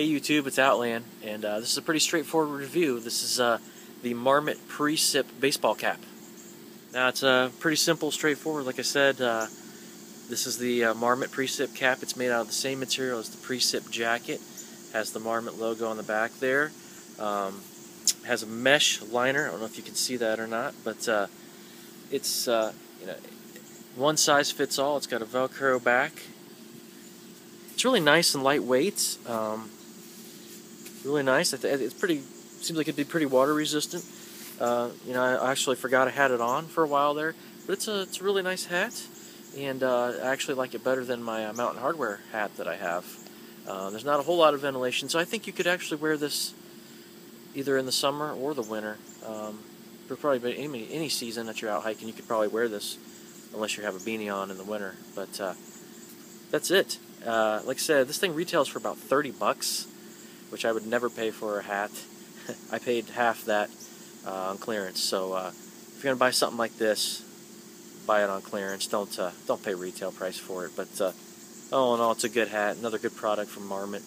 YouTube, it's OutLan, and uh, this is a pretty straightforward review. This is uh, the Marmot Precip baseball cap. Now it's uh, pretty simple, straightforward. Like I said, uh, this is the uh, Marmot Precip cap. It's made out of the same material as the Precip jacket. Has the Marmot logo on the back there. Um, has a mesh liner. I don't know if you can see that or not, but uh, it's uh, you know one size fits all. It's got a Velcro back. It's really nice and lightweight. Um, really nice. It's pretty. Seems like it'd be pretty water resistant. Uh, you know, I actually forgot I had it on for a while there, but it's a it's a really nice hat, and uh, I actually like it better than my uh, Mountain Hardwear hat that I have. Uh, there's not a whole lot of ventilation, so I think you could actually wear this either in the summer or the winter. Um, probably any any season that you're out hiking, you could probably wear this, unless you have a beanie on in the winter. But uh, that's it. Uh, like I said, this thing retails for about 30 bucks, which I would never pay for a hat. I paid half that uh, on clearance. So uh, if you're gonna buy something like this, buy it on clearance. Don't uh, don't pay retail price for it. But uh, all in all, it's a good hat. Another good product from Marmot.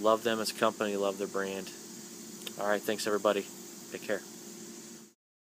Love them as a company. Love their brand. All right, thanks everybody. Take care.